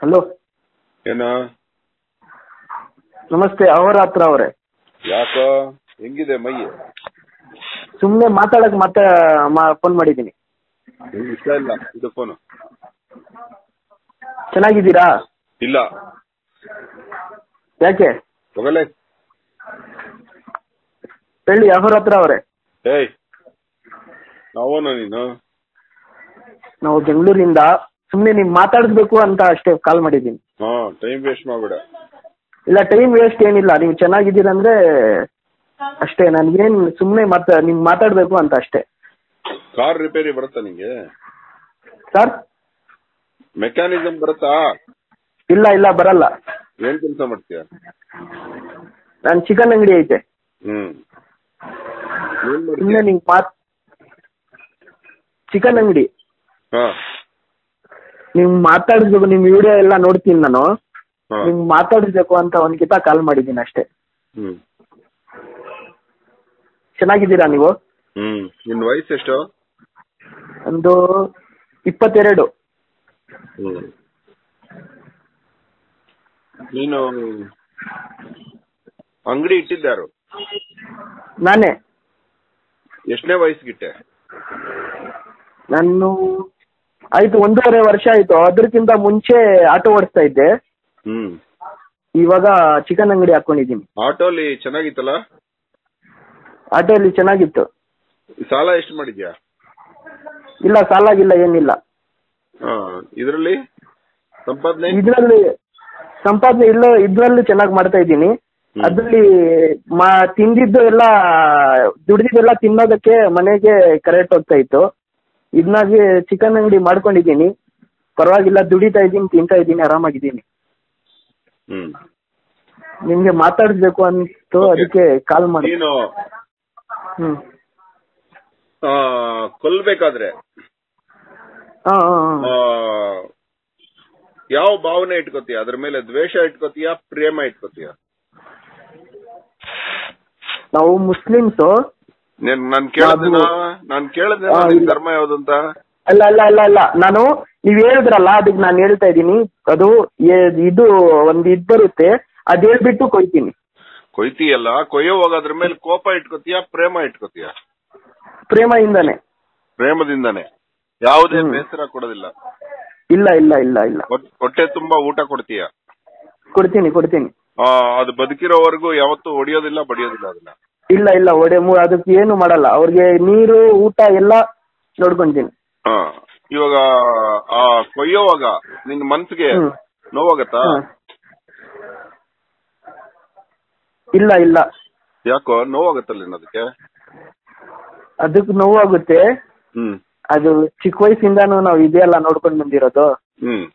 Hello. ಏನ? ನಮಸ್ತೆ ಅವರಾತ್ರ ಅವರೇ. ಯಾಕೋ? ಹೆಂಗಿದೆ ಮೈ? ಸುಮ್ಮನೆ ಮಾತಾಡಕ್ ಮತ್ತೆ ಫೋನ್ ಮಾಡಿದ್ದೀನಿ. ಇಷ್ಟ ಇಲ್ಲ ಇದು ಫೋನು ಚೆನ್ನಾಗಿದ್ದೀರಾ? ಇಲ್ಲ. ಯಾಕೆ? ತಗೊಳ್ಳೆ ಹೇಳಿ ಅವರಾತ್ರ ಅವರೇ. ಏಯ್ ನಾವೋನ ನೀನು? ನಾವು ಬೆಂಗಳೂರಿಂದ ಸುಮ್ಮನೆ ನೀವು ಮಾತಾಡಿಸ್ಬೇಕು ಅಂತ ಅಷ್ಟೇ ಕಾಲ್ ಮಾಡಿದ್ದೀನಿ. ಹಾ ಟೈಮ್ ವೇಸ್ಟ್ ಮಾಡ್ಬೇಡ. ಇಲ್ಲ ಟೈಮ್ ವೇಸ್ಟ್ ಏನಿಲ್ಲ. ನೀವು ಚೆನ್ನಾಗಿದ್ದೀರಂದ್ರೆ ಅಷ್ಟೇ. ನನ್ಗೇನ್ ಸುಮ್ಮನೆ ಮತ್ತೆ ನಿಮ್ಗೆ ಮಾತಾಡಬೇಕು ಅಂತ ಅಷ್ಟೇ. ಕಾರ್ ರಿಪೇರಿ ಬರುತ್ತಾ ನಿಂಗೆ? ಸರ್ ಮೆಕ್ಯಾನಿಸಮ್ ಬರುತ್ತಾ? ಇಲ್ಲ ಇಲ್ಲ ಬರಲ್ಲ. ಏನ್ ಕೆಲಸ ಮಾಡ್ತೀಯ? ನಾನು ಚಿಕನ್ ಅಂಗಡಿ ಐತೆ. ಹ್ಮ್. ಏನ್ ಸುಮ್ಮನೆ ಮಾಡ್ತೀಯ? ನಿಂಗೆ ಮಾತ್ ಚಿಕನ್ ಅಂಗಡಿ. ಹಾ. ನೀವು ಮಾತಾಡಿಸ್ಬೇಕು ನಿಮ್ಮ ವಿಡಿಯೋ ಎಲ್ಲ ನೋಡ್ತೀನಿ ನಾನು. ಹಾ. ನಿಮ್ಗೆ ಮಾತಾಡಿಸ್ಬೇಕು ಅಂತ ಒಂದ್ಕಿತ ಕಾಲ್ ಮಾಡಿದ್ದೀನಿ ಅಷ್ಟೇ. ಹ್ಮ್. ಚೆನ್ನಾಗಿದ್ದೀರಾ ನೀವು? ಹ್ಮ್. ನಿನ್ ವಯಸ್ಸು ಎಷ್ಟು? ಒಂದು ಇಪ್ಪತ್ತೆರಡು. ನೀನು ಅಂಗಡಿ ಇಟ್ಟಿದ್ದಾರು ನಾನೇ. ಎಷ್ಟನೇ ವಯಸ್ಸಿಗಿಟ್ಟೆ? ನಾನು ಆಯ್ತು ಒಂದೂವರೆ ವರ್ಷ ಆಯ್ತು. ಅದ್ರಕ್ಕಿಂತ ಮುಂಚೆ ಆಟೋ ಓಡಿಸ್ತಾ ಇದ್ದೆ. ಹ್ಮ್. ಇವಾಗ ಚಿಕನ್ ಅಂಗಡಿ ಹಾಕೊಂಡಿದ್ದೀನಿ. ಆಟೋಲಿ ಚೆನ್ನಾಗಿತ್ತಲ್ಲ? ಆಟೋಲಿ ಚೆನ್ನಾಗಿತ್ತು. ಸಾಲ ಎಷ್ಟು ಮಾಡಿದ್ಯಾ? ಇಲ್ಲ ಸಾಲಾಗಿಲ್ಲ ಏನಿಲ್ಲ. ಇದರಲ್ಲಿ ಇದ್ರಲ್ಲಿ? ಸಂಪಾದನೆ? ಇದರಲ್ಲಿ ಸಂಪಾದನೆ ಇಲ್ಲ ಇದ್ರಲ್ಲಿ ಚೆನ್ನಾಗಿ ಮಾಡ್ತಾ ಇದ್ದೀನಿ. ಅದ್ರಲ್ಲಿ ಮಾ ತಿಂದಿದ್ದು ಎಲ್ಲ ದುಡ್ದಿದ್ದೆಲ್ಲ ತಿನ್ನೋದಕ್ಕೆ ಮನೆಗೆ ಕರೆಕ್ಟ್ ಹೋಗ್ತಾ ಇತ್ತು. ಇದನ್ನಾಗಿ ಚಿಕನ್ ಅಂಗಡಿ ಮಾಡ್ಕೊಂಡಿದ್ದೀನಿ. ಪರವಾಗಿಲ್ಲ ದುಡಿತಾ ಇದ್ದೀನಿ ತಿಂತಾ ಇದ್ದೀನಿ ಆರಾಮಾಗಿದ್ದೀನಿ. ಹ್ಮ್. ನಿಮಗೆ ಮಾತಾಡಿಸ್ಬೇಕು ಅಂತು ಅದಕ್ಕೆ ಕಾಲ್ ಮಾಡಿ. ನೀನು ಹ್ಮ್. ಆ, ಕೊಲ್ಬೇಕಾದ್ರೆ? ಹಾಂ ಹಾ ಹಾ. ಆ, ಯಾವ ಭಾವನೆ ಇಟ್ಕೋತೀಯ? ಅದ್ರ ಮೇಲೆ ದ್ವೇಷ ಇಟ್ಕೋತೀಯ ಪ್ರೇಮ ಇಟ್ಕೋತೀಯ? ನಾವು ಮುಸ್ಲಿಮ್ಸು ನೀನ್ ನಾನ್. ಧರ್ಮ ಯಾವ್ದಂತ. ಅಲ್ಲ ಅಲ್ಲ ಅಲ್ಲ ಅಲ್ಲ. ನಾನು ನೀವ್ ಹೇಳಿದ್ರಲ್ಲ ಅದಕ್ಕೆ ನಾನು ಹೇಳ್ತಾ ಇದ್ದೀನಿ. ಅದು ಇದು ಒಂದ್ ಇದ್ ಬರುತ್ತೆ. ಅದ್ ಹೇಳ್ಬಿಟ್ಟು ಕೊಯ್ತೀನಿ. ಕೊಯ್ತೀಯಲ್ಲ? ಕೊಯ್ಯೋವಾಗ ಅದ್ರ ಮೇಲೆ ಕೋಪ ಇಟ್ಕೋತೀಯ ಪ್ರೇಮ ಇಟ್ಕೋತೀಯ? ಪ್ರೇಮದಿಂದಾನೆ ಪ್ರೇಮದಿಂದಾನೆ. ಯಾವುದೇ. ಬೇಸರ ಕೊಡೋದಿಲ್ಲ. ಇಲ್ಲ ಇಲ್ಲ ಇಲ್ಲ ಇಲ್ಲ. ಹೊಟ್- ಹೊಟ್ಟೆ ತುಂಬಾ ಊಟ ಕೊಡ್ತೀಯ? ಕೊಡ್ತೀನಿ ಕೊಡ್ತೀನಿ. ಆ, ಅದು ಬದುಕಿರೋವರೆಗೂ ಯಾವತ್ತೂ ಹೊಡಿಯೋದಿಲ್ಲ ಬಡಿಯೋದಿಲ್ಲ ಅದನ್ನ. ಇಲ್ಲ ಇಲ್ಲ ಒಡೆ ಮೂ ಅದಕ್ಕೆ ಏನು ಮಾಡಲ್ಲ. ಅವ್ರಿಗೆ ನೀರು ಊಟ ಎಲ್ಲ ನೋಡ್ಕೊಂತೀನಿ. ಹಾ ಇವಾಗ ಆ ಕೊಯ್ಯೋವಾಗ ನಿನ್ ಮನ್ಸಿಗೆ ಹ್ಮ್. ನೋವಾಗತ್ತಾ? ಹ್ಮ್. ಇಲ್ಲ ಇಲ್ಲ. ಯಾಕೋ ನೋವಾಗತ್ತಲ್ಲ ಅದಕ್ಕೆ? ಅದಕ್ಕೆ ನೋವಾಗುತ್ತೆ. ಹ್ಮ್. ಅದು ಚಿಕ್ಕ ವಯಸ್ಸಿಂದಾನು ನಾವು ಇದೆಲ್ಲ ನೋಡ್ಕೊಂಡು ಬಂದಿರೋದು. ಹ್ಮ್.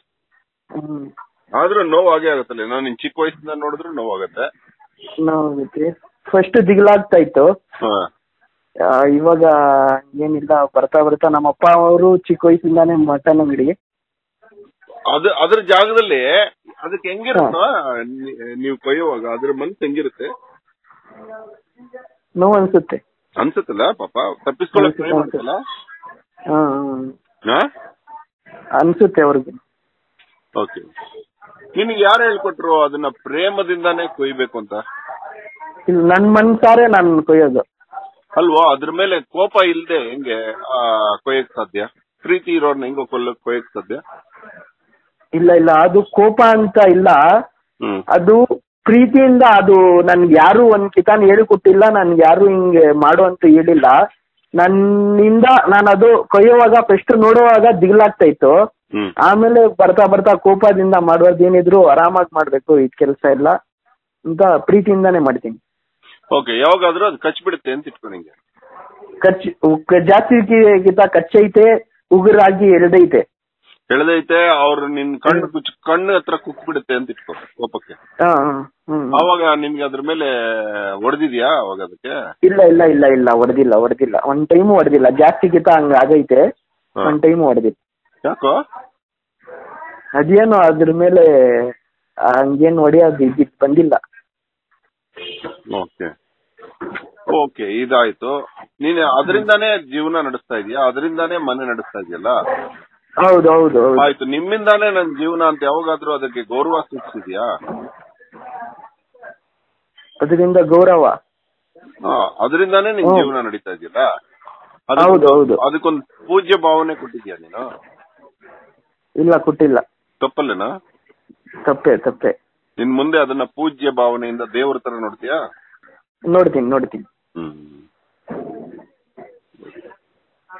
ಹ್ಮ್. ಆದ್ರೂ ನೋವಾಗೇ ಆಗತ್ತಲ್ಲ? ನಾನು ನಿನ್ ಚಿಕ್ಕ ವಯಸ್ಸಿಂದ ನೋಡಿದ್ರು ನೋವಾಗತ್ತೆ. ನೋವಾಗುತ್ತೆ. ಫಸ್ಟ್ ದಿಗ್ಲಾಗ್ತಾ ಇತ್ತು. ಇವಾಗ ಏನಿಲ್ಲ ಬರ್ತಾ ಬರ್ತಾ ನಮ್ಮ ಅಪ್ಪ ಅವರು ಚಿಕ್ಕ ವಯಸ್ಸಿಂದಾನೇ ಮಟನ್ ಅಂಗಡಿ. ಅದು ಅದ್ರ ಜಾಗದಲ್ಲಿ ಅದಕ್ಕೆ ಹೆಂಗಿರುತ್ತ ನೀವು ಕೊಯ್ಯುವಾಗ ಅದ್ರ ಮನ್ಸು ಹೆಂಗಿರುತ್ತೆ? ನೋವು ಅನ್ಸುತ್ತೆ. ಅನ್ಸುತ್ತಲ್ಲ ಪಾಪ? ತಪ್ಪಿಸ್ಕೊಳ್ಳಕ್ ಹಾ? ಅನ್ಸುತ್ತೆ ಅವ್ರಿಗೆ. ಓಕೆ. ನಿನಗೆ ಯಾರು ಹೇಳ್ಕೊಟ್ರು ಅದನ್ನ ಪ್ರೇಮದಿಂದಾನೇ ಕೊಯ್ಬೇಕು ಅಂತ? ಇಲ್ಲಿ ನನ್ ಮನ್ಸಾರೆ ನಾನು ಕೊಯ್ಯೋದು. ಅಲ್ವಾ? ಅದ್ರ ಮೇಲೆ ಕೋಪ ಇಲ್ದೆ ಹೆಂಗೆ ಕೊಯ್ಯಕ್ ಸಾಧ್ಯ? ಪ್ರೀತಿ ಇರೋರ್ನ ಹೆಂಗ ಕೊಲ್ಲಕ್ ಕೊಯ್ಯಕ್ ಸಾಧ್ಯ? ಇಲ್ಲ ಇಲ್ಲ ಅದು ಕೋಪ ಅಂತ ಇಲ್ಲ. ಅದು ಪ್ರೀತಿಯಿಂದ ಅದು ನನ್ಗೆ ಯಾರು ಒಂದ್ ಕಿತಾನ್ ಹೇಳಿಕೊಟ್ಟಿಲ್ಲ ನನ್ಗೆ ಯಾರು ಹಿಂಗೆ ಮಾಡು ಅಂತ ಹೇಳಿಲ್ಲ. ನನ್ನಿಂದ ನಾನು ಅದು ಕೊಯ್ಯುವಾಗ ಫಸ್ಟ್ ನೋಡುವಾಗ ದಿಗ್ಲಾಗ್ತಾ ಇತ್ತು ಆಮೇಲೆ ಬರ್ತಾ ಬರ್ತಾ ಕೋಪದಿಂದ ಮಾಡೋದೇನಿದ್ರು ಆರಾಮಾಗಿ ಮಾಡ್ಬೇಕು ಇದ್ ಕೆಲಸ ಎಲ್ಲ ಅಂತ ಪ್ರೀತಿಯಿಂದಾನೇ ಮಾಡ್ತೀನಿ. ಓಕೆ ಯಾವಾಗಾದ್ರೂ ಅದು ಕಚ್ಬಿಡುತ್ತೆ ಅಂತ ಇಟ್ಕೊ ನಿಂಗೆ. ಖರ್ಚು ಉಕ್- ಜಾಸ್ತಿ ಐತೆ ಕಚ್ಚೈತೆ ಉಗುರಾಗಿ ಎಳೆದೈತೆ ಎಳೆದೈತೆ ಅವ್ರು ನಿನ್ ಕಣ್ಣು ಕುಚ್ ಕಣ್ಣು ಹತ್ರ ಕುಕ್ಬಿಡುತ್ತೆ ಅಂತ ಇಟ್ಕೊ ಕೋಪಕ್ಕೆ. ಅವಾಗ ನಿಮ್ಗೆ ಅದ್ರ ಮೇಲೆ ಹೊಡೆದಿದ್ಯಾ ಅವಾಗ ಅದಕ್ಕೆ? ಇಲ್ಲ ಇಲ್ಲ ಇಲ್ಲ ಇಲ್ಲ ಹೊಡೆದಿಲ್ಲ ಹೊಡೆದಿಲ್ಲ ಒಂದ್ ಟೈಮ್ ಹೊಡೆದಿಲ್ಲ ಜಾಸ್ತಿ ಗೀತ ಹಂಗ ಆಗೈತೆ. ಒಂದ್ ಟೈಮ್ ಹೊಡೆದಿಲ್ಲ ಯಾಕೋ? ಅದೇನು ಅದ್ರ ಮೇಲೆ ಹಂಗೇನ್ ಹೊಡೆಯೋದು ಇದ್ದಿದ್ ಬಂದಿಲ್ಲ. ಓಕೆ. ಓಕೆ ಇದಾಯ್ತು. ನೀನು ಅದರಿಂದಾನೇ ಜೀವನ ನಡೆಸ್ತಾ ಇದೀಯಾ? ಅದರಿಂದಾನೇ ಮನೆ ನಡೆಸ್ತಾ ಇದೆಯಲ್ಲ? ಹೌದು ಹೌದು ಹೌದು. ಆಯ್ತು ನಿಮ್ಮಿಂದಾನೇ ನನ್ ಜೀವನ ಅಂತ ಯಾವಾಗಾದ್ರೂ ಅದಕ್ಕೆ ಗೌರವ ಸೂಚಿಸಿದ್ಯಾ? ಅದರಿಂದ ಗೌರವ. ಹಾ ಅದರಿಂದಾನೇ ನಿನ್ ಹ್ಮ್. ಜೀವನ ನಡೀತಾ ಇದೆಯಲ್ಲ? ಹೌದು, ಹೌದು. ಅದಕ್ಕೊಂದು ಪೂಜ್ಯ ಭಾವನೆ ಕೊಟ್ಟಿದ್ಯಾ ನೀನು? ಇಲ್ಲ ಕೊಟ್ಟಿಲ್ಲ. ತಪ್ಪಲ್ಲೇನಾ? ತಪ್ಪೆ ತಪ್ಪೆ. ನಿನ್ ಮುಂದೆ ಅದನ್ನ ಪೂಜ್ಯ ಭಾವನೆಯಿಂದ ದೇವರ ತರ ನೋಡ್ತೀಯಾ? ನೋಡ್ತೀನಿ ನೋಡ್ತೀನಿ. ಹ್ಮ್.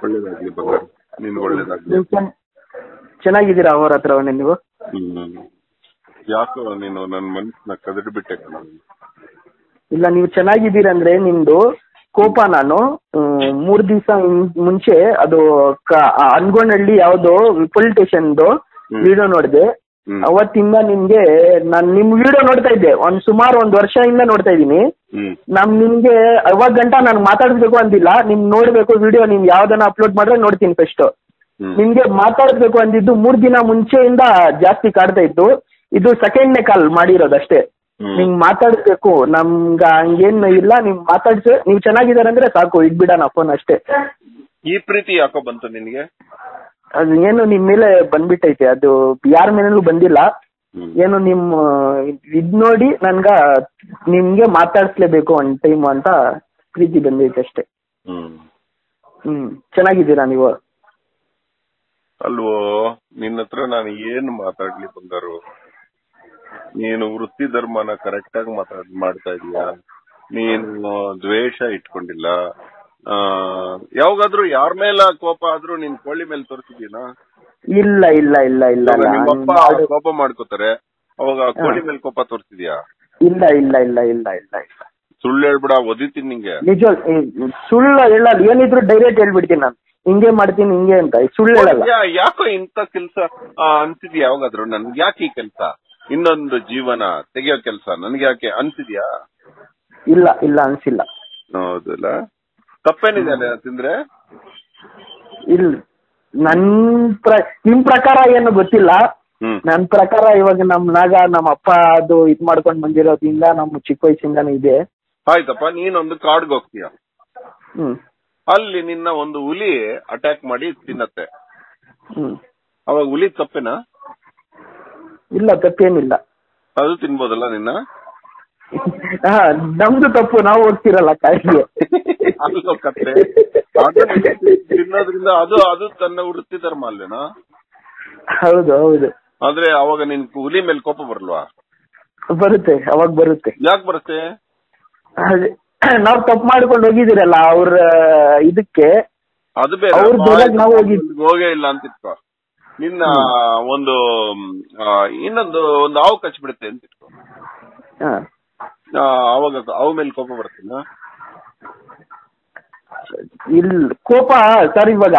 ಒಳ್ಳೇದಾಗ್ಲಿ ಬಂಗಾರ ನಿನ್ ಒಳ್ಳೇದಾಗ್ಲಿ. ಚೆನ್ನಾಗಿದ್ದೀರಾ ಅವರ ಹತ್ರ ನೀವು? ಹ್ಮ್. ಯಾಕೋ ನೀನು ನನ್ನ ಮನಸ್ಸನ್ನ ಕದಡಿ ಬಿಟ್ಟೆ ಕಣ. ಇಲ್ಲ ನೀವು ಚೆನ್ನಾಗಿದ್ದೀರಂದ್ರೆ ನಿಮ್ದು ಕೋಪ ನಾನು. ಮೂರ್ ದಿವಸ ಮುಂಚೆ ಅದು ಅನ್ಗೋನಹಳ್ಳಿ ಯಾವ್ದೋ ಪೊಲೀಸ್ ಸ್ಟೇಷನ್ದು ವಿಡಿಯೋ ನೋಡಿದೆ. ಅವತ್ತಿಂದ ನಿಮ್ಗೆ ನಾನ್ ನಿಮ್ ವಿಡಿಯೋ ನೋಡ್ತಾ ಇದ್ದೆ. ಒಂದ್ ಸುಮಾರು ಒಂದ್ ವರ್ಷದಿಂದ ನೋಡ್ತಾ ಇದ್ದೀನಿ. ಹ್ಮ್. ನಮ್ ನಿಮ್ಗೆ ಅವಾಗ ಗಂಟ ನಾನ್ ಮಾತಾಡ್ಬೇಕು ಅಂದಿಲ್ಲ. ನಿಮ್ ನೋಡ್ಬೇಕು ವಿಡಿಯೋ ನಿಮ್ ಯಾವ್ದನ್ನ ಅಪ್ಲೋಡ್ ಮಾಡಿದ್ರೆ ನೋಡ್ತೀನಿ ಫಸ್ಟ್ ನಿಮ್ಗೆ ಮಾತಾಡ್ಬೇಕು ಅಂದಿದ್ದು ಮೂರ್ ದಿನ ಮುಂಚೆಯಿಂದ ಜಾಸ್ತಿ ಕಾಡ್ತಾ ಇತ್ತು. ಇದು ಸೆಕೆಂಡ್ನೇ ಕಾಲ್ ಮಾಡಿರೋದಷ್ಟೇ ನಿಮ್ಗೆ ನಿಮ್ಗ್ ಮಾತಾಡ್ಬೇಕು. ನಮ್ಗ ಹಂಗೇನು ಇಲ್ಲ. ನಿಮ್ ಮಾತಾಡ್ಸ. ನೀವ್ ಚೆನ್ನಾಗಿದಾರಂದ್ರೆ ಅಂದ್ರೆ ಸಾಕು. ಇಟ್ಬಿಡಣ ಫೋನ್ ಅಷ್ಟೇ. ಈ ಪ್ರೀತಿ ಯಾಕೋ ಬಂತು ನಿನ್ಗೆ? ಅದು ಏನು ನಿಮ್ ಮೇಲೆ ಬಂದ್ಬಿಟ್ಟೈತೆ. ಅದು ಯಾರ ಮೇಲೂ ಬಂದಿಲ್ಲ. ಏನು ನಿಮ್ ಇದ್ ನೋಡಿ ನನ್ಗ ನಿಮ್ಗೆ ಮಾತಾಡ್ಸ್ಲೇಬೇಕು ಒನ್ ಟೈಮ್ ಅಂತ ಪ್ರೀತಿ ಬಂದೈತೆ ಅಷ್ಟೇ. ಹ್ಮ್. ಚೆನ್ನಾಗಿದ್ದೀರಾ ನೀವು? ಅಲ್ವೋ ನಿನ್ನ ಹತ್ರ ನಾನು ಏನ್ ಮಾತಾಡ್ಲಿ ಬಂದರು ನೀನು ವೃತ್ತಿ ಧರ್ಮನ ಕರೆಕ್ಟ್ ಆಗಿ ಮಾತಾಡ್ ಮಾಡ್ತಾ ಇದೀಯಾ? ನೀನು ದ್ವೇಷ ಇಟ್ಕೊಂಡಿಲ್ಲ? ಯಾವಾಗಾದ್ರೂ ಯಾರ ಮೇಲೆ ಕೋಪ ಆದ್ರೂ ನಿನ್ ಕೋಳಿ ಮೇಲೆ ತೋರಿಸಿದೀನಾ ಇಲ್ಲ ಇಲ್ಲ ಇಲ್ಲ ಇಲ್ಲ ನಿಮ್ಮಪ್ಪ ಕೋಪ ಮಾಡ್ಕೋತಾರೆ. ಅವಾಗ ಕೋಳಿ ಮೇಲೆ ಕೋಪ ತೋರಿಸಿದ್ಯಾ ಇಲ್ಲ ಇಲ್ಲ ಇಲ್ಲ ಇಲ್ಲ ಇಲ್ಲ ಇಲ್ಲ. ಸುಳ್ಳು ಹೇಳ್ಬಿಡ ಒದಿತೀನಿ ನಿಂಗೆ. ನಿಜ ಸುಳ್ಳು ಹೇಳಲ್ಲ ಏನಿದ್ರು ಡೈರೆಕ್ಟ್ ಹೇಳ್ಬಿಡ್ತೀನಿ ನಾನು. ಹಿಂಗೆ ಮಾಡ್ತೀನಿ ಹಿಂಗೆ ಅಂತ. ಸುಳ್ಳು ಹೇಳಲ್ಲ. ಯಾಕೋ ಇಂಥ ಕೆಲ್ಸ ಅನ್ಸಿದ್ಯಾ ಯಾವಾಗಾದ್ರೂ? ನನ್ಗೆ ಯಾಕೆ ಈ ಕೆಲ್ಸ? ಇನ್ನೊಂದು ಜೀವನ ತೆಗಿಯೋ ಕೆಲ್ಸ ನನ್ಗೆ ಯಾಕೆ? ಅನ್ಸಿದ್ಯಾ ಇಲ್ಲ ಇಲ್ಲ ಅನ್ಸಿಲ್ಲ. ಹೌದಲ್ಲ? ತಪ್ಪೇನಿದೆ ಅಲ್ಲ ತಿಂದ್ರೆ? ಇಲ್ಲ. ನನ್ ಪ್ರ ನಿಮ್ ಪ್ರಕಾರ ಏನು ಗೊತ್ತಿಲ್ಲ. ನನ್ ಪ್ರಕಾರ ಇವಾಗ ನಮ್ ನಾಗ ನಮ್ಮ ಅಪ್ಪ ಅದು ಇದ್ ಮಾಡ್ಕೊಂಡ್ ಬಂದಿರೋದ್ರಿಂದ ನಮ್ ಚಿಕ್ಕ ವಯಸ್ಸಿಂದಾನು ಇದೆ. ಆಯ್ತಪ್ಪ ನೀನೊಂದು ಕಾಡ್ಗೆ ಹೋಗ್ತೀಯ. ಹ್ಮ್. ಅಲ್ಲಿ ನಿನ್ನ ಒಂದು ಹುಲಿ ಅಟ್ಯಾಕ್ ಮಾಡಿ ತಿನ್ನತ್ತೆ. ಹ್ಮ್. ಅವಾಗ ಹುಲಿ ತಪ್ಪೇನಾ? ಇಲ್ಲ ತಪ್ಪೇನಿಲ್ಲ. ಅದು ತಿನ್ಬೋದಲ್ಲ ನಿನ್ನ? ಹಾ ನಮ್ದು ತಪ್ಪು ನಾವು ಹೋಗ್ತಿರಲ್ಲ ಕಾಯಿಲೆ. ಅಲ್ಲೋ ಕತ್ತೆ ಅದು ತಿನ್ನೋದ್ರಿಂದ ಅದು ಅದು ತನ್ನ ವೃತ್ತಿ ಧರ್ಮ ಅಲ್ಲೇನಾ? ಹೌದು ಹೌದು. ಆದ್ರೆ ಅವಾಗ ನಿನ್ ಹುಲಿ ಮೇಲೆ ಕೋಪ ಬರಲ್ವಾ? ಬರುತ್ತೆ ಅವಾಗ ಬರುತ್ತೆ. ಯಾಕೆ ಬರುತ್ತೆ? ನಾವು ತಪ್ಪು ಮಾಡ್ಕೊಂಡು ಹೋಗಿದಿರಲ್ಲ ಅವ್ರ ಇದಕ್ಕೆ ಅದು ಬೇರೆ ನಾವು ಹೋಗಿ- ಇಲ್ಲ ಅಂತ ಇಟ್ಕೋ. ನಿನ್ನ ಒಂದು ಇನ್ನೊಂದು ಒಂದು ಹಾವು ಕಚ್ಚಿಬಿಡುತ್ತೆ ಅಂತ ಇಟ್ಕೋ. ಅವಾಗ ಅವ ಮೇಲೆ ಕೋಪ ಬರ್ತೀನಿ ಇಲ್ ಕೋಪ ಸರ್ ಇವಾಗ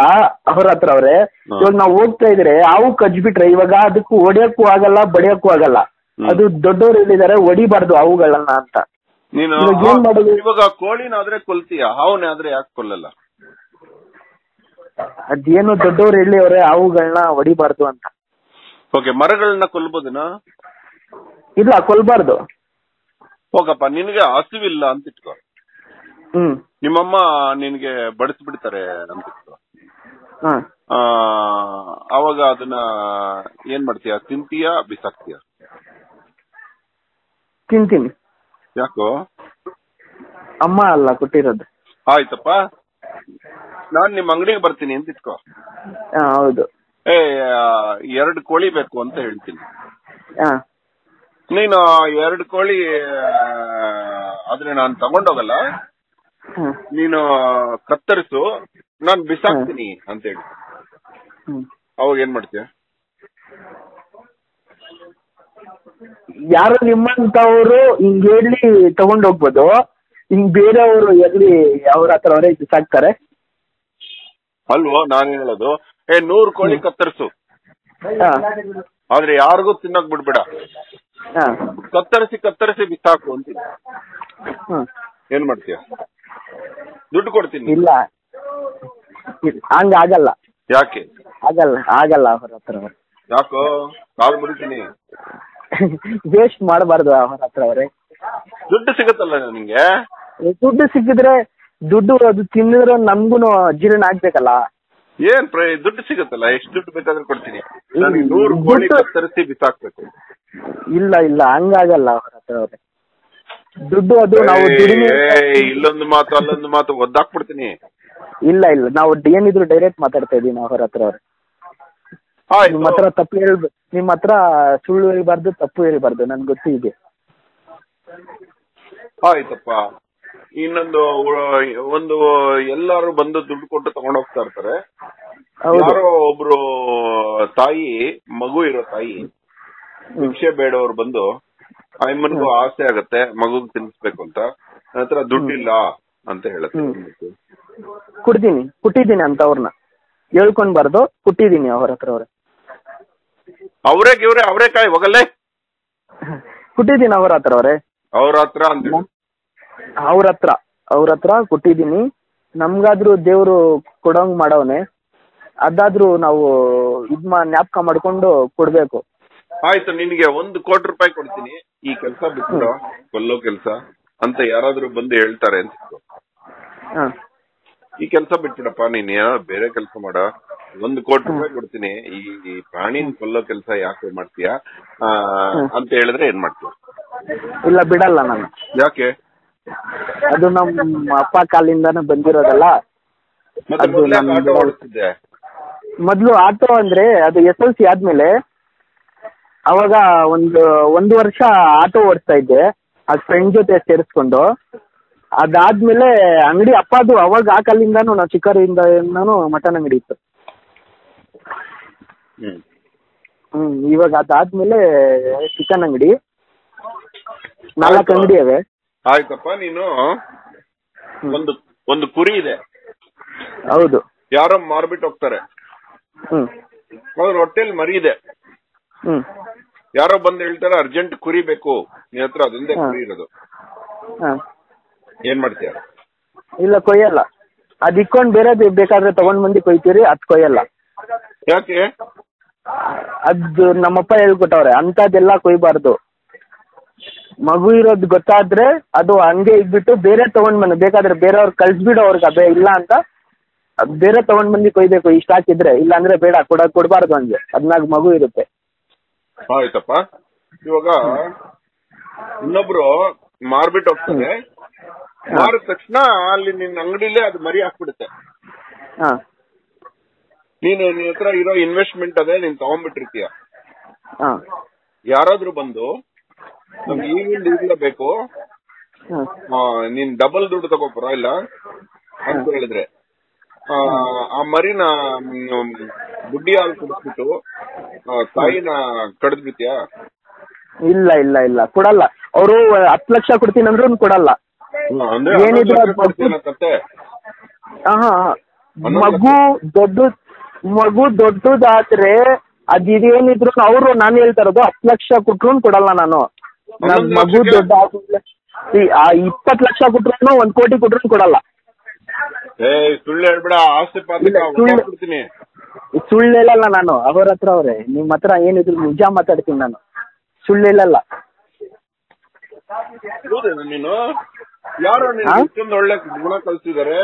ಅವ್ರ ಹತ್ರ ಅವ್ರೆ ಇವಾಗ ನಾವು ಹೋಗ್ತಾ ಇದ್ರೆ ಹಾವು ಕಚ್ಬಿಟ್ರೆ ಇವಾಗ ಅದಕ್ಕೂ ಹೊಡಿಯಕ್ಕೂ ಆಗಲ್ಲ ಬಡಿಯಕ್ಕೂ ಆಗಲ್ಲ. ಅದು ದೊಡ್ಡವ್ರು ಹೇಳಿದಾರೆ ಹೊಡಿಬಾರ್ದು ಅವುಗಳನ್ನ ಅಂತ. ನೀನು ಇವಾಗ ಏನ್ ಮಾಡೋದು? ಇವಾಗ ಕೋಳಿನಾದ್ರೆ ಕೊಲ್ತೀಯ? ಹಾವನೇ ಆದ್ರೆ ಯಾಕೆ ಕೊಲ್ಲಲ್ಲ? ಅದೇನು ದೊಡ್ಡವ್ರು ಹೇಳಿ ಅವ್ರೆ ಹಾವುಗಳನ್ನ ಹೊಡಿಬಾರ್ದು ಅಂತ. ಓಕೆ ಮರಗಳನ್ನ ಕೊಲ್ಬೋದನಾ? ಇಲ್ಲ ಕೊಲ್ಬಾರ್ದು. ಹೋಗಪ್ಪ ನಿನಗೆ ಹಸಿವಿಲ್ಲ ಅಂತ ಇಟ್ಕೋ. ನಿಮ್ಮಮ್ಮ ನಿನಗೆ ಬಡಿಸ್ಬಿಡ್ತಾರೆ ಅಂತ ಇಟ್ಕೋ. ಅವಾಗ ಅದನ್ನ ಏನ್ ಮಾಡ್ತೀಯ? ತಿಂತೀಯ? ಬಿಸಾಕ್ತೀಯ? ತಿಂತೀನಿ. ಯಾಕೋ? ಅಮ್ಮ ಅಲ್ಲ ಕೊಟ್ಟಿರೋದು. ಆಯ್ತಪ್ಪ. ನಾನ್ ನಿಮ್ ಅಂಗಡಿಗೆ ಬರ್ತೀನಿ ಅಂತ ಇಟ್ಕೋ. ಹೌದು. ಏ ಎರಡು ಕೋಳಿ ಬೇಕು ಅಂತ ಹೇಳ್ತೀನಿ. ನೀನು ಎರಡು ಕೋಳಿ ಆದ್ರೆ ನಾನು ತಗೊಂಡೋಗಲ್ಲ. ನೀನು ಕತ್ತರಿಸು ನಾನ್ ಬಿಸಾಕ್ತೀನಿ ಅಂತ ಹೇಳಿ ಅವಾಗ ಏನ್ ಮಾಡ್ತೀಯ? ಯಾರು ನಿಮ್ಮಂತವ್ರು ಹಿಂಗ್ ಹೇಳಿ ತಗೊಂಡ್ ಹೋಗ್ಬೋದು ಹಿಂಗ್ ಬೇರೆಯವರು ಎಲ್ಲಿ ಅವ್ರ ಹತ್ರ ಅವರೇ ಬಿಸಾಕ್ತಾರೆ. ಅಲ್ವೋ ನಾನು ಹೇಳೋದು? ಏ ನೂರ್ ಕೋಳಿ ಕತ್ತರಿಸು. ಆದ್ರೆ ಯಾರಿಗೂ ತಿನ್ನಕ್ ಬಿಡ್ಬೇಡ. ಕತ್ತರಿಸಿ ಕತ್ತರಿಸಿ ಬಿಸಾಕು ಅಂತೀನಿ ಹ್ಮ್ ಏನ್ ಮಾಡ್ತೀಯ? ದುಡ್ಡು ಕೊಡ್ತೀನಿ. ಇಲ್ಲ. ಇಲ್- ಹಂಗ ಆಗಲ್ಲ. ಯಾಕೆ? ಆಗಲ್ಲ. ಆಗಲ್ಲ ಅವ್ರ ಹತ್ರ. ಯಾಕೋ? ಕಾಲ್ ಮುಡಿತೀನಿ ವೇಸ್ಟ್ ಮಾಡಬಾರ್ದು ಅವ್ರ ಹತ್ರ ಅವ್ರೆ. ದುಡ್ಡು ಸಿಗತ್ತಲ್ಲ ನಿಂಗೆ ದುಡ್ಡು ಸಿಕ್ಕಿದ್ರೆ ದುಡ್ಡು ಅದು ತಿನ್ನಿದ್ರೆ ನಮ್ಗೂನು ಜೀರ್ಣ ಆಗ್ಬೇಕಲ್ಲ. ಏನ್ ದುಡ್ಡು ಸಿಗತ್ತಲ್ಲ? ಎಷ್ಟು ದುಡ್ಡು ಬೇಕಾದ್ರೂ ಕೊಡ್ತೀನಿ. ನೂರು ಕೋಟಿ ಕತ್ತರಿಸಿ ಬಿಸಾಕ್ಬೇಕು. ಇಲ್ಲ ಇಲ್ಲ ಹಂಗಾಗಲ್ಲ ಅವ್ರ ಹತ್ರ ಅವ್ರೆ. ದುಡ್ಡು ಅದು ನಾವು ದುಡಿಮೆ ಇಲ್ಲೊಂದು ಮಾತು ಅಲ್ಲೊಂದು ಮಾತು ಒದ್ದಾಕ್ಬಿಡ್ತೀನಿ. ಇಲ್ಲ ಇಲ್ಲ ನಾವು ಏನಿದ್ರು ಡೈರೆಕ್ಟ್ ಮಾತಾಡ್ತಾ ಇದೀವಿ ನಾವು ಅವ್ರ ಹತ್ರ ಅವ್ರೆ. ನಿಮ್ಮ ಹತ್ರ ತಪ್ಪು ಹೇಳ್ಬ ನಿಮ್ಮ ಹತ್ರ ಸುಳ್ಳು ಹೇಳ್ಬಾರ್ದು ತಪ್ಪು ಹೇಳ್ಬಾರ್ದು ನನ್ಗೆ ಗೊತ್ತು ಇದೆ ಆಯ್ತಪ್ಪ. ಇನ್ನೊಂದು ಒಂದು ಎಲ್ಲಾರು ಬಂದು ದುಡ್ಡು ಕೊಟ್ಟು ತಗೊಂಡ್ ಹೋಗ್ತಾ ಇರ್ತಾರೆ. ಯಾರೋ ಒಬ್ರು ತಾಯಿ ಮಗು ಇರೋ ತಾಯಿ ಭಿಕ್ಷೆ ಬೇಡವ್ರು ಬಂದು ಅಮ್ಮನಿಗೂ ಆಸೆ ಆಗತ್ತೆ ಮಗುಗ್ ತಿನ್ಸ್ಬೇಕು ಅಂತ. ನಂತರ ದುಡ್ಡಿಲ್ಲ ಅಂತ ಹೇಳುತ್ತೆ ಕುಡ್ದೀನಿ ಕುಟ್ಟಿದ್ದೀನಿ ಅಂತ ಅವ್ರನ್ನ ಹೇಳ್ಕೊಂಡ್ಬಾರ್ದು ಕುಟ್ಟಿದ್ದೀನಿ ಅವ್ರ ಹತ್ರ ಅವ್ರೆ. ಅವರೇ ಗಿವ್ರೆ ಅವರೇ ಕಾಯಿ ಹೋಗಲ್ಲೇ ಕುಟ್ಟಿದ್ದೀನಿ ಅವ್ರ ಹತ್ರ ಅವ್ರೆ. ಅವ್ರ ಹತ್ರ ಅಂತ. ಅವ್ರ ಹತ್ರ ಅವ್ರ ಹತ್ರ ಕೊಟ್ಟಿದ್ದೀನಿ. ನಮ್ಗಾದ್ರೂ ದೇವ್ರು ಕೊಡೋಂಗ್ ಮಾಡವನೆ. ಅದಾದ್ರೂ ನಾವು ಇದ್ ಜ್ಞಾಪಕ ಮಾಡ್ಕೊಂಡು ಕೊಡ್ಬೇಕು. ಆಯ್ತು ನಿನಗೆ ಒಂದು ಕೋಟಿ ರೂಪಾಯಿ ಕೊಡ್ತೀನಿ. ಈ ಕೆಲಸ ಬಿಟ್ಟು ಕೊಲ್ಲೋ ಕೆಲಸ. ಅಂತ ಯಾರಾದ್ರೂ ಬಂದು ಹೇಳ್ತಾರೆ ಅಂತ. ಈ ಕೆಲಸ ಬಿಟ್ಬಿಡಪ್ಪ ನೀನ್ ಬೇರೆ ಕೆಲಸ ಮಾಡ. ಒಂದು ಕೋಟಿ ರೂಪಾಯಿ ಕೊಡ್ತೀನಿ. ಈ ಈ ಪ್ರಾಣಿನ ಕೊಲ್ಲೋ ಕೆಲಸ ಯಾಕೆ ಮಾಡ್ತೀಯಾ? ಅಂತ ಹೇಳಿದ್ರೆ ಏನ್ ಮಾಡ್ತೀಯ? ಇಲ್ಲ ಬಿಡಲ್ಲ ನಾನು. ಯಾಕೆ? ಅದು ನಮ್ಮ ಅಪ್ಪ ಕಾಲಿಂದಾನು ಬಂದಿರೋದಲ್ಲ. ಮೊದ್ಲು ಆಟೋ ಅಂದ್ರೆ ಅದು ಎಸ್ ಎಲ್ ಸಿ ಆದ್ಮೇಲೆ ಅವಾಗ ಒಂದು ಒಂದು ವರ್ಷ ಆಟೋ ಓಡಿಸ್ತಾ ಇದ್ದೆ. ಅದು ಫ್ರೆಂಡ್ ಜೊತೆ ಸೇರಿಸ್ಕೊಂಡು. ಅದಾದ್ಮೇಲೆ ಅಂಗಡಿ ಅಪ್ಪದು ಅವಾಗ ಆ ಕಾಲಿಂದಾನು ನಾವು ಚಿಕ್ಕವರಿಂದನೂ ಮಟನ್ ಅಂಗಡಿ ಇತ್ತು. ಹ್ಮ್. ಹ್ಞೂ ಇವಾಗ ಅದಾದ್ಮೇಲೆ ಚಿಕನ್ ಅಂಗಡಿ. ನಾಲ್ಕು ಅಂಗಡಿ ಅವೆ ಆಯ್ತಪ್ಪ ನೀನು ಒಂದು ಒಂದು ಕುರಿ ಇದೆ. ಹೌದು. ಯಾರೋ ಮಾರ್ಬಿಟ್ಟು ಹೋಗ್ತಾರೆ. ಹ್ಮ್. ಅವ್ರ ಹೊಟ್ಟೆಲ್ ಮರಿ ಇದೆ. ಹ್ಮ್. ಯಾರೋ ಬಂದು ಹೇಳ್ತಾರೆ ಅರ್ಜೆಂಟ್ ಕುರಿ ಬೇಕು ನಿನ್ ಹತ್ರ ಅದೊಂದೇ ಹಾ. ಕುರಿ ಇರೋದು ಹಾ. ಏನ್ ಮಾಡ್ತೀಯ? ಇಲ್ಲ ಕೊಯ್ಯಲ್ಲ. ಅದ್ ಇಕ್ಕೊಂಡ್ ಬೇರೆ ಬೇಕಾದ್ರೆ ತಗೊಂಡ್ ಬಂದು ಕೊಯ್ತೀರಿ ಅದ್ ಕೊಯ್ಯಲ್ಲ. ಯಾಕೆ? ಅದು ನಮ್ಮಪ್ಪ ಹೇಳ್ಕೊಟ್ಟವ್ರೆ ಅಂತದೆಲ್ಲ ಕೊಯ್ಬಾರ್ದು. ಮಗು ಇರೋದ್ ಗೊತ್ತಾದ್ರೆ ಅದು ಹಂಗೆ ಇದ್ಬಿಟ್ಟು ಬೇರೆ ತಗೊಂಡ್ ಬಂದು ಬೇಕಾದ್ರೆ ಬೇರೆಯವ್ರು ಕಳ್ಸ್ಬಿಡು ಅವ್ರಿಗೆ ಅದೇ ಇಲ್ಲ ಅಂತ ಅದ್ ಬೇರೆ ತಗೊಂಡ್ ಬಂದು ಕೊಯ್ಬೇಕು ಇಷ್ಟ ಹಾಕಿದ್ರೆ ಇಲ್ಲ ಅಂದ್ರೆ ಬೇಡ ಕೊಡ ಕೊಡ್ಬಾರ್ದು ಹಂಗೆ. ಅದ್ನಾಗ ಮಗು ಇರುತ್ತೆ. ಆಯ್ತಪ್ಪ. ಇವಾಗ ಇನ್ನೊಬ್ರು ಮಾರ್ಬಿಟ್ಟು ಹೋಗ್ತಾರೆ. ಮಾರಿದ ತಕ್ಷಣ ಅಲ್ಲಿ ನಿನ್ನ ಅಂಗಡಿಲೇ ಅದು ಮರಿ ಹಾಕ್ಬಿಡುತ್ತೆ. ನೀನು ನಿನ್ನ ಹತ್ರ ಇರೋ ಇನ್ವೆಸ್ಟ್ಮೆಂಟ್ ಅದೇ ನೀನ್ ತಗೊಂಡ್ಬಿಟ್ಟಿರ್ತೀಯ. ಯಾರಾದ್ರೂ ಬಂದು ನಮ್ಗೆ ಈಗಿಂದ ಈಗಲೇ ಬೇಕು. ನೀನ್ ಡಬಲ್ ದುಡ್ಡು ತಗೋ ಇಲ್ಲ? ಅಂತ ಹೇಳಿದ್ರೆ. ಆ, ಆ ಮರಿನ ಬುಡ್ಡಿ ಹಾಲು ಕುಡಿಸ್ಬಿಟ್ಟು ತಾಯಿನ ಇಲ್ಲ ಇಲ್ಲ ಇಲ್ಲ. ಕೊಡಲ್ಲ. ಅವರು ಹತ್ತು ಲಕ್ಷ ಕೊಡ್ತೀನಿ ಅಂದ್ರೂ ಕೊಡಲ್ಲ. ಅಂದ್ರೆ ಏನಿದ್ರು ಅದ್. ಆಹಾ, ಮಗು ದೊಡ್ಡ ಮಗು ದೊಡ್ಡದಾದ್ರೆ ಅದಿದೇನಿದ್ರು ಅವರು ನಾನು ಹೇಳ್ತಾ ಇರೋದು ಹತ್ತು ಲಕ್ಷ ಕೊಟ್ರು ಕೊಡಲ್ಲ ನಾನು. ನನ್ ಮಗು ದೊಡ್ಡ ಇಪ್ಪತ್ತು ಲಕ್ಷ ಕೊಟ್ರು ಒಂದ್ ಕೋಟಿ ಕೊಟ್ರು ಕೊಡಲ್ಲ. ಏ ಸುಳ್ಳು ಹೇಳ್ಬೇಡ. ಆಸ್ತಿ ಪಾತ್ರ ಸುಳ್ಳು- ಕೊಡ್ತೀನಿ ಸುಳ್ಳು ಹೇಳಲ್ಲ ನಾನು ಅವ್ರ ಹತ್ರ ಅವ್ರೆ. ನಿಮ್ಮ ಹತ್ರ ಏನಿದ್ರು ನಿಜ ಮಾತಾಡ್ತೀನಿ ನಾನು. ಸುಳ್ಳು ಹೇಳಲ್ಲ. ಹೌದೇನಾ ನೀನು? ಯಾರೋ ಹಾ? ಇಷ್ಟೊಂದು ಒಳ್ಳೆ ಗುಣ ಕಲ್ಸಿದಾರೆ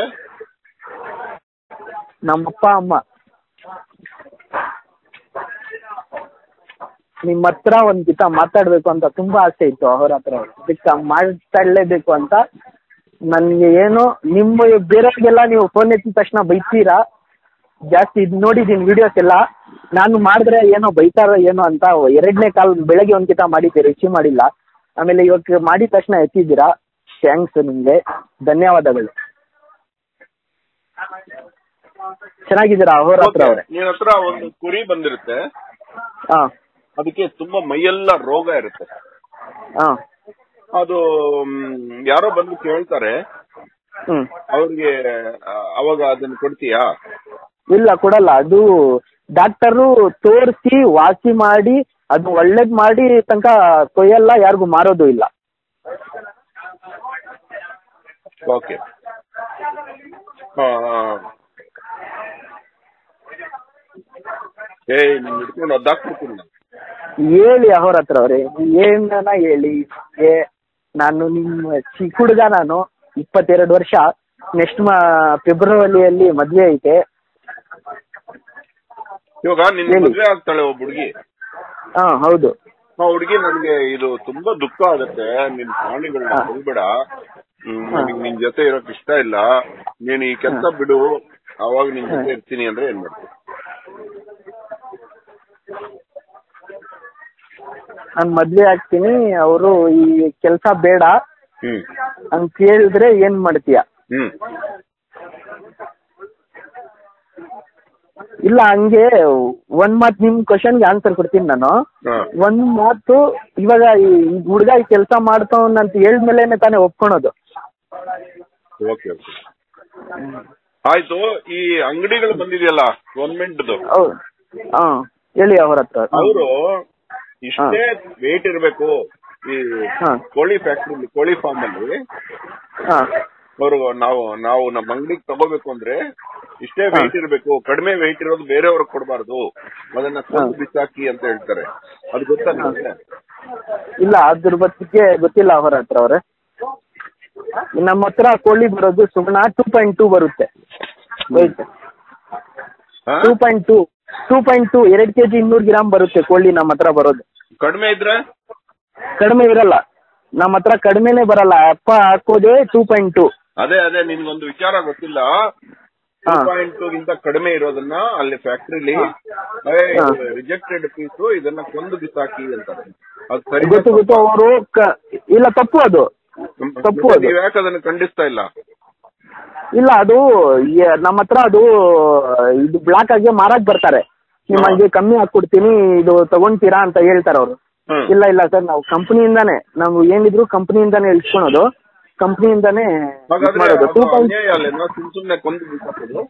ನಮ್ಮಪ್ಪ ಅಮ್ಮ. ನಿಮ್ ಹತ್ರ ಒಂದ್ ಗಿತ ಮಾತಾಡ್ಬೇಕು ಅಂತ ತುಂಬಾ ಆಸೆ ಇತ್ತು ಅವ್ರ ಹತ್ರ. ಅದಕ್ಕೆ ಮಾತಾಡ್ಲೇಬೇಕು ಅಂತ. ನನ್ಗೆ ಏನು ನಿಮ್ಮ ಬೇರೆಯವ್ರಿಗೆಲ್ಲ ನೀವು ಫೋನ್ ಎತ್ತಿದ ತಕ್ಷಣ ಬೈತೀರಾ? ಜಾಸ್ತಿ ಇದು ನೋಡಿದ್ದೀನಿ ವಿಡಿಯೋಸ್ ಎಲ್ಲ ನಾನು ಮಾಡಿದ್ರೆ ಏನೋ ಬೈತಾರ ಏನೋ ಅಂತ ಎರಡನೇ ಕಾಲ್ ಬೆಳಗ್ಗೆ ಒಂದ್ ಕಿತ ಮಾಡಿದ್ದೆ ರಿಸೀವ್ ಮಾಡಿಲ್ಲ. ಆಮೇಲೆ ಇವಾಗ ಮಾಡಿದ ತಕ್ಷಣ ಎತ್ತಿದ್ದೀರಾ? ಥ್ಯಾಂಕ್ಸ್ ನಿಮ್ಗೆ. ಧನ್ಯವಾದಗಳು. ಚೆನ್ನಾಗಿದ್ದೀರಾ? ಅವ್ರ ಹತ್ರ ಅವ್ರೆ. ಹತ್ರ ಒಂದು ಕುರಿ ಬಂದಿರುತ್ತೆ. ಹಾ ಅದಕ್ಕೆ ತುಂಬಾ ಮೈಯೆಲ್ಲ ರೋಗ ಇರುತ್ತೆ. ಹಾ ಅದು ಮ್, ಯಾರೋ ಬಂದು ಕೇಳ್ತಾರೆ. ಹ್ಮ್. ಅವ್ರಿಗೆ ಅವಾಗ ಅದನ್ನ ಕೊಡ್ತೀಯಾ? ಇಲ್ಲ ಕೊಡಲ್ಲ. ಅದು ಡಾಕ್ಟರು ತೋರಿಸಿ ವಾಸಿ ಮಾಡಿ ಅದು ಒಳ್ಳೇದ್ ಮಾಡಿ ತನಕ ಕೊಯ್ಯಲ್ಲ ಯಾರಿಗೂ ಮಾರೋದು ಇಲ್ಲ. ಓಕೆ. ಏಯ್ ನೀನ್ ಹಿಡ್ಕೊಂಡು ಒದ್ದಾಕ್ಬಿಡ್ತೀನಿ ನಾನು. ಹೇಳಿ ಅವ್ರ ಹತ್ರ ಅವ್ರೆ. ಏನನ ಹೇಳಿ. ಏ ನಾನು ನಿಮ್ಮ ಚಿಕ್ಕ ಹುಡುಗ ನಾನು. ಇಪ್ಪತ್ತೆರಡು ವರ್ಷ. ನೆಕ್ಸ್ಟ್ ಮಾ ಫೆಬ್ರವರಿಯಲ್ಲಿ ಮದ್ವೆ ಐತೆ. ಇವಾಗ ನಿನ್. ಮದ್ವೆ ಆಗ್ತಾಳೆ ಒಬ್ಬ ಹುಡುಗಿ. ಹಾ ಹೌದು. ಆ ಹುಡುಗಿ ನನಗೆ ಇದು ತುಂಬಾ ದುಃಖ ಆಗುತ್ತೆ. ನಿನ್ ಪ್ರಾಣಿಗಳನ್ನ ಹೋಗ್ಬೇಡ. ನಿನ್ ಜೊತೆ ಇರೋಕ್ ಇಷ್ಟ ಇಲ್ಲ. ನೀನ್ ಈ ಕೆಲಸ ಬಿಡು. ಅವಾಗ ನಿನ್ ಜೊತೆ ಇರ್ತೀನಿ ಅಂದ್ರೆ ಏನ್ ಮಾಡ್ತೀನಿ ನಾನ್ ಮದ್ವೆ ಆಗ್ತೀನಿ. ಅವರು ಈ ಕೆಲ್ಸ ಬೇಡ. ಅಂತ ಕೇಳಿದ್ರೆ ಏನ್ ಮಾಡ್ತೀಯ ಹ್ಮ್ ಇಲ್ಲ ಹಂಗೆ ಒಂದ್ ಮಾತ್ ನಿಮ್ ಕ್ವಶನ್ಗೆ ಆನ್ಸರ್ ಕೊಡ್ತೀನಿ ನಾನು. ಒಂದ್ ಮಾತು ಇವಾಗ ಈ ಹುಡುಗ ಈ ಕೆಲಸ ಮಾಡ್ತಾವನಂತ ಹೇಳ್ದ್ಮೇಲೆ ತಾನೇ ಒಪ್ಕೊಳೋದು. ಓಕೆ ಓಕೆ ಆಯ್ತು ಈ ಅಂಗಡಿಗಳು ಬಂದಿದೆಯಲ್ಲ ಹಾ ಹೇಳಿ ಅವ್ರ ಹತ್ರ. ಅವರು ಇಷ್ಟೇ ವೇಟ್ ಇರಬೇಕು. ಈ. ಕೋಳಿ ಫ್ಯಾಕ್ಟ್ರಿ ಕೋಳಿ ಫಾರ್ಮ್ ಅಲ್ಲಿ ಹಾ. ಅವರು ನಾವು ನಾವು ನಮ್ಮ ಅಂಗಡಿಗೆ ತಗೋಬೇಕು ಅಂದ್ರೆ ಇಷ್ಟೇ. ವೆಯ್ಟ್ ಇರಬೇಕು. ಕಡಿಮೆ ವೆಯ್ಟ್ ಇರೋದು ಬೇರೆಯವ್ರಿಗೆ ಕೊಡಬಾರ್ದು. ಅದನ್ನ ಬಿಸಾಕಿ ಅಂತ ಹೇಳ್ತಾರೆ. ಅದು ಗೊತ್ತಾ ನಿಮ್ಗೆ? ಇಲ್ಲ ಅದ್ರ ಬಗ್ಗೆ ಗೊತ್ತಿಲ್ಲ ಅವರ ಹತ್ರ ಅವ್ರೆ. ನಮ್ಮ ಹತ್ರ ಕೋಳಿ ಬರೋದು ಸುಮ್ಮನ ಟೂ ಪಾಯಿಂಟ್ ಟೂ ಬರುತ್ತೆ. ಹಾ? Two point two two point two ಎರಡು ಕೆಜಿ ಇನ್ನೂರು ಗ್ರಾಮ್ ಬರುತ್ತೆ ಕೋಳಿ ನಮ್ಮ ಹತ್ರ ಬರೋದು. ಕಡಿಮೆ ಇದ್ರೆ? ಕಡಿಮೆ ಇರಲ್ಲ. ನಮ್ಮ ಹತ್ರ ಕಡಿಮೆನೆ ಬರಲ್ಲ. ಅಪ್ಪ ಹಾಕೋದೇ ಟೂ ಪಾಯಿಂಟ್ ಟೂ ಅದೇ ಅದೇ ನಿನ್ಗೊಂದು ವಿಚಾರ ಗೊತ್ತಿಲ್ಲ. ಟೂ. ಪಾಯಿಂಟ್ ಟೂ ಗಿಂತ ಕಡಿಮೆ ಇರೋದನ್ನ ಅಲ್ಲಿ ಫ್ಯಾಕ್ಟ್ರಿಲಿ. ರಿಜೆಕ್ಟೆಡ್ ಪೀಸ್ ಇದನ್ನ ಕೊಂದು ಬಿಸಾಕಿ ಅಂತಾರೆ. ಅದು ಸರಿ ಗೊತ್ತು ಗೊತ್ತು ಅವರು ಇಲ್ಲ ತಪ್ಪು ಅದು. ತಪ್ಪು. ಅದು ನೀವ್ ಯಾಕೆ ಅದನ್ನ ಖಂಡಿಸ್ತಾ ಇಲ್ಲ? ಇಲ್ಲ ಅದು ನಮ್ಮ ಹತ್ರ ಅದು ಇದು ಬ್ಲಾಕ್ ಆಗಿ ಮಾರಾಕ್ ಬರ್ತಾರೆ. ನಿಮಗೆ ಕಮ್ಮಿ ಹಾಕೊಡ್ತೀನಿ ಇದು ತಗೊಂತೀರಾ ಅಂತ ಹೇಳ್ತಾರೆ ಅವರು. ಇಲ್ಲ ಇಲ್ಲ ಸರ್ ನಾವು ಕಂಪನಿಯಿಂದಾನೆ ನಾವು ಏನಿದ್ರು ಕಂಪನಿಯಿಂದಾನೆ ಇಳ್ಸ್ಕೊಳೋದು ಕಂಪ್ನಿಯಿಂದಾನೆ ಟೂ ಪಾಯಿಂಟ್ ಅನ್ಯಾಯ ಅಲ್ಲೇನೋ ಸುಮ್ ಕೊಂದು ಬಿಸಾಕೋದು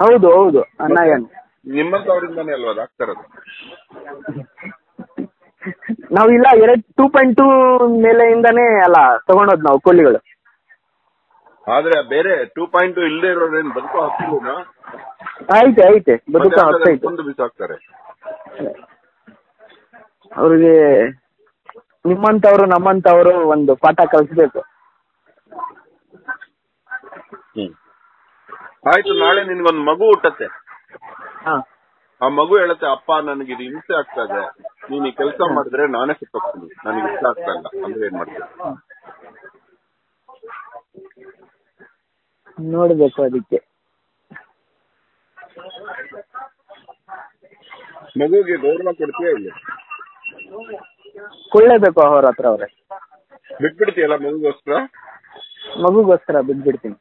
ಹೌದು ಹೌದು ಅನ್ನಾಯನ್ ನಿಮ್ಮಂತವರಿಂದಾನೇ ಅಲ್ವಾ ಅದು ಆಗ್ತಾ ಇರೋದು? ನಾವು ಇಲ್ಲ ಎರಡ್ ಟೂ ಪಾಯಿಂಟ್ ಟೂ ಮೇಲೆಯಿಂದಾನೇ ಅಲ್ಲ ತಗೊಂಡೋದ್ ನಾವು ಕೋಳಿಗಳು ಆದ್ರೆ ಬೇರೆ ಟೂ ಪಾಯಿಂಟ್ ಟು ಇಲ್ಲದೆ ಇರೋರೇನ್ ಬದುಕೋ ಹಕ್ಕಿಲ್ಲ ಐತೆ ಐತೆ ಬದುಕು ಕೊಂದು ಬಿಸಾಕ್ತಾರೆ. ಅವ್ರಿಗೆ ನಿಮ್ಮಂತವ್ರು ನಮ್ಮಂತವ್ರು ಒಂದು ಪಾಠ ಕಲಿಸ್ಬೇಕು. ಹ್ಮ್. ಆಯ್ತು ನಾಳೆ ನಿನ್ಗೊಂದು ಮಗು ಹುಟ್ಟತ್ತೆ. ಹಾ. ಆ ಮಗು ಹೇಳತ್ತೆ ಅಪ್ಪ ನನಗೆ ಇದು ಹಿಂಸೆ ಆಗ್ತಾ ಇದೆ. ನೀನ್ ಈ ಕೆಲಸ ಮಾಡಿದ್ರೆ ನಾನೇ ಸುತ್ತೋಗ್ತೀನಿ. ನನಗೆ ಇಷ್ಟ ಆಗ್ತಾ ಇಲ್ಲ. ಅಂದ್ರೆ ಏನ್ ಮಾಡ್ತೀನಿ ನೋಡ್ಬೇಕು ಅದಕ್ಕೆ. ಮಗುಗೆ ಗೌರವ ಕೊಡ್ತೀಯಾ ಇಲ್ಲ? ಕೊಳ್ಳೇಬೇಕು ಅವ್ರ ಹತ್ರ ಅವ್ರೆ. ಬಿಟ್ಬಿಡ್ತೀಯಲ್ಲ ಮಗುಗೋಸ್ಕರ? ಮಗುಗೋಸ್ಕರ ಬಿಟ್ಬಿಡ್ತೀನಿ.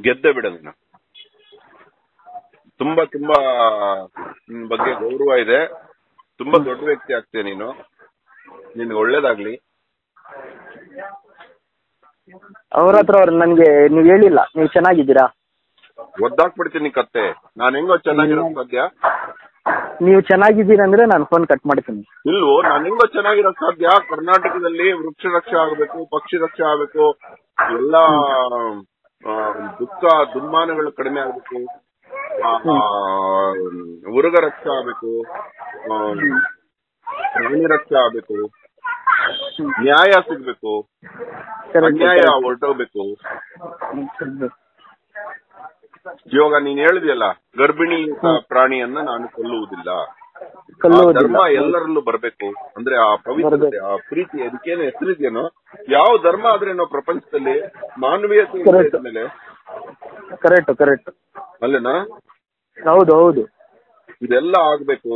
ಗೆದ್ದೆ ಬಿಡೋದನ್ನ ತುಂಬಾ ತುಂಬಾ ನಿನ್ ಬಗ್ಗೆ ಗೌರವ ಇದೆ. ತುಂಬಾ ದೊಡ್ಡ ವ್ಯಕ್ತಿ ಆಗ್ತೀಯ ನೀನು. ನಿನ್ಗೆ ಒಳ್ಳೇದಾಗ್ಲಿ. ಅವ್ರ ಹತ್ರ ಅವ್ರು ನನ್ಗೆ ನೀವ್ ಹೇಳಿಲ್ಲ ನೀವ್ ಚೆನ್ನಾಗಿದ್ದೀರಾ? ಒದ್ದಾಕ್ಬಿಡ್ತೀನಿ ಕತ್ತೆ. ನಾನ್ ಹೆಂಗೋ ಚೆನ್ನಾಗಿರೋ ಸಾಧ್ಯ. ನೀವು ಚೆನ್ನಾಗಿದ್ದೀರಂದ್ರೆ ನಾನು ಫೋನ್ ಕಟ್ ಮಾಡ್ತೀನಿ. ಇಲ್ವೋ ನಾನ್ ಚೆನ್ನಾಗಿರೋ ಚೆನ್ನಾಗಿರೋಕ್ ಸಾಧ್ಯ. ಕರ್ನಾಟಕದಲ್ಲಿ ವೃಕ್ಷ ರಕ್ಷೆ ಆಗಬೇಕು ಪಕ್ಷಿ ರಕ್ಷೆ ಆಗಬೇಕು. ಎಲ್ಲಾ ದುಃಖ ದುಮ್ಮಾನಗಳು ಕಡಿಮೆ ಆಗಬೇಕು. ಉರುಗ ರಕ್ಷೆ ಆಗಬೇಕು. ಪ್ರಾಣಿ ರಕ್ಷೆ ಆಗಬೇಕು. ನ್ಯಾಯ ಸಿಗ್ಬೇಕು. ನ್ಯಾಯ ಅನ್ಯಾಯ. ಹೊರಟೋಗ್ಬೇಕು. ಇವಾಗ ನೀನ್ ಹೇಳಿದೆಯಲ್ಲ ಗರ್ಭಿಣಿ ಪ್ರಾಣಿಯನ್ನ ನಾನು ಕೊಲ್ಲುವುದಿಲ್ಲ. ಧರ್ಮ ಎಲ್ಲರಲ್ಲೂ ಬರಬೇಕು. ಅಂದ್ರೆ ಆ ಪವಿತ್ರತೆ ಆ ಪ್ರೀತಿ ಅದಕ್ಕೇನು ಹೆಸರಿದೆಯೇನೋ? ಯಾವ ಧರ್ಮ ಆದ್ರೇನೋ ಪ್ರಪಂಚದಲ್ಲಿ ಮಾನವೀಯತೆ. ಮೇಲೆ? ಕರೆಕ್ಟ್ ಕರೆಕ್ಟ್ ಅಲ್ಲೇನಾ? ಹೌದು ಹೌದು. ಇದೆಲ್ಲ ಆಗ್ಬೇಕು.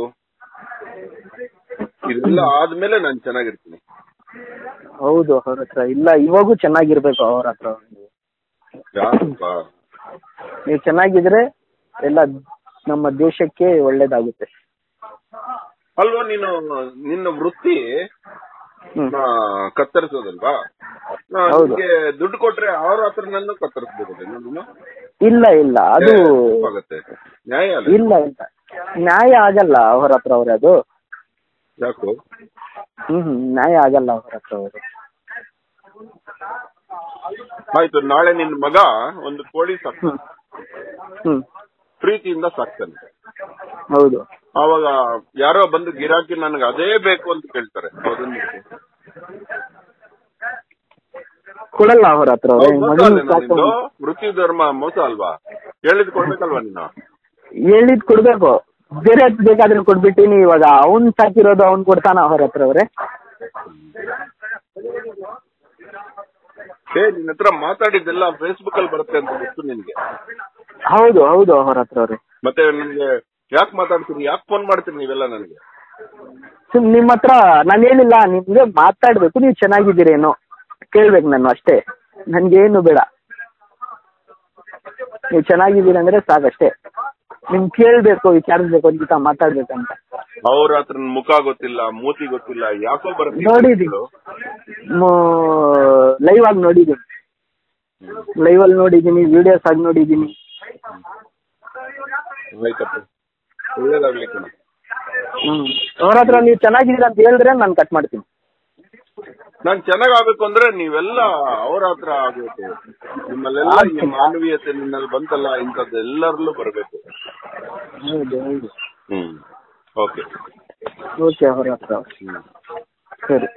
ಇದೆಲ್ಲ ಆದ್ಮೇಲೆ ನಾನು ಚೆನ್ನಾಗಿರ್ತೀನಿ. ಹೌದು ಅವ್ರ ಹತ್ರ ಇಲ್ಲ ಇವಾಗೂ ಚೆನ್ನಾಗಿರ್ಬೇಕು ಅವ್ರ ಹತ್ರ. ನೀವು ಚೆನ್ನಾಗಿದ್ರೆ ಎಲ್ಲ ನಮ್ಮ ದೇಶಕ್ಕೆ ಒಳ್ಳೇದಾಗುತ್ತೆ. ಅಲ್ವಾ ನೀನು ನಿನ್ನ ವೃತ್ತಿ ಕತ್ತರಿಸೋದಲ್ವಾ? ದುಡ್ಡು ಕೊಟ್ರೆ ಅವ್ರ ಹತ್ರ ಇಲ್ಲ ಇಲ್ಲ. ಅದು ನ್ಯಾಯ ಇಲ್ಲ ಇಲ್ಲ. ನ್ಯಾಯ ಆಗಲ್ಲ ಅವರ ಹತ್ರ ಅವ್ರೆ ಅದು. ಯಾಕೋ? ಹ್ಮ್ ಹ್ಮ್. ನ್ಯಾಯ ಆಗಲ್ಲ ಅವರ ಹತ್ರ ಅವರು. ಆಯ್ತು ನಾಳೆ ನಿನ್ ಮಗ ಒಂದು ಕೋಳಿ ಸಾಕ್ತಾನೆ. ಹ್ಮ್. ಪ್ರೀತಿಯಿಂದ ಸಾಕ್ತಾನೆ. ಹೌದು. ಅವಾಗ ಯಾರೋ ಬಂದು ಗಿರಾಕಿ ನನಗೆ ಅದೇ ಬೇಕು ಅಂತ ಕೇಳ್ತಾರೆ. ಅದನ್ನ ಕೊಡಲ್ಲ ಅವರ ಹತ್ರ ವೃತ್ತಿ ಧರ್ಮ ಮೋಸ ಅಲ್ವಾ? ಹೇಳಿದ್ ಕೊಡ್ಬೇಕಲ್ವಾ ನೀನು? ಹೇಳಿದ್ ಕೊಡ್ಬೇಕು. ಬೇರೆ ಬೇಕಾದ್ರೆ ಕೊಡ್ಬಿಟ್ಟಿನಿ ಇವಾಗ ಅವ್ನ್ ಸಾಕಿರೋದು ಅವ್ನ್ ಕೊಡ್ತಾನ ಅವ್ರ ಹತ್ರ ಅವ್ರೆ? ಏ ನಿನ್ನ ಹತ್ರ ಮಾತಾಡಿದ್ದೆಲ್ಲ ಫೇಸ್ಬುಕ್ ಅಲ್ಲಿ ಬರುತ್ತೆ ಅಂತ ಗೊತ್ತು ನಿನ್ಗೆ. ಹೌದು ಹೌದು ಅವ್ರ ಹತ್ರ ಅವ್ರೆ. ಮತ್ತೆ ನಿಮ್ಗೆ ಯಾಕೆ ಮಾತಾಡ್ತೀನಿ ಯಾಕೆ ಫೋನ್ ಮಾಡ್ತೀರಿ ನೀವೆಲ್ಲ ನನಗೆ? ಸುಮ್ ನಿಮ್ಮ ಹತ್ರ ನಾನು ಹೇಳಿಲ್ಲ ನಿಮ್ಗೆ ಮಾತಾಡ್ಬೇಕು ನೀವು ಚೆನ್ನಾಗಿದ್ದೀರೇನೋ ಕೇಳ್ಬೇಕು ನಾನು ಅಷ್ಟೇ. ನನ್ಗೇನು ಬೇಡ. ನೀವು ಚೆನ್ನಾಗಿದ್ದೀರಂದ್ರೆ ಸಾಕಷ್ಟೇ. ನಿಮ್ ಕೇಳ್ಬೇಕು ವಿಚಾರಿಸ್ಬೇಕು ಅಂತ ಮಾತಾಡ್ಬೇಕಂತ. ಅವ್ರ ಹತ್ರ ಮುಖ ಗೊತ್ತಿಲ್ಲ ಮೂತಿ ಗೊತ್ತಿಲ್ಲ ಯಾಕೋ ಬರುತ್ತೆ ನೋಡಿದೀವಿ ಲೈವ್ ಆಗಿ ನೋಡಿದೀನಿ. ಲೈವ್ ಅಲ್ಲಿ ನೋಡಿದೀನಿ ವಿಡಿಯೋಸ್ ಆಗಿ ನೋಡಿದೀನಿ. ಆಯ್ತಪ್ಪ. ಒಳ್ಳೇದಾಗ್ಲಿ ಕಣ ಹ್ಮ್. ಅವ್ರ ಹತ್ರ ನೀವು ಚೆನ್ನಾಗಿದ್ದೀರ ಅಂತ ಹೇಳಿದ್ರೆ ನಾನು ಕಟ್ ಮಾಡ್ತೀನಿ. ನಾನ್ ಚೆನ್ನಾಗ್ ಆಗ್ಬೇಕು ಅಂದ್ರೆ ನೀವೆಲ್ಲ ಅವ್ರ ಹತ್ರ ಆಗ್ಬೇಕು. ನಿಮ್ಮಲ್ಲೆಲ್ಲ ಈ ಮಾನವೀಯತೆ ನಿನ್ನಲ್ಲಿ ಬಂತಲ್ಲ ಇಂಥದ್ದೆಲ್ಲರಲ್ಲೂ ಬರ್ಬೇಕು. ಹ್ಮ್. ಓಕೆ ಓಕೆ ಅವ್ರ ಹತ್ರ ಹ್ಮ್ ಸರಿ